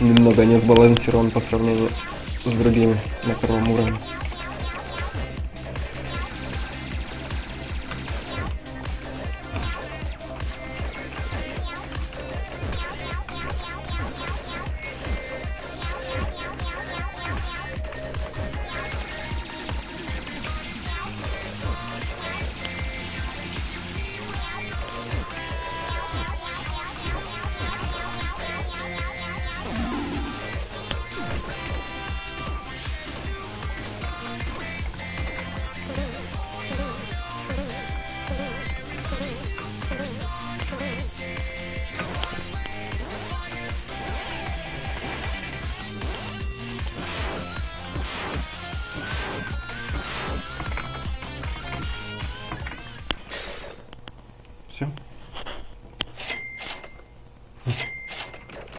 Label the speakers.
Speaker 1: немного не сбалансирован по сравнению с другими на первом уровне. Все.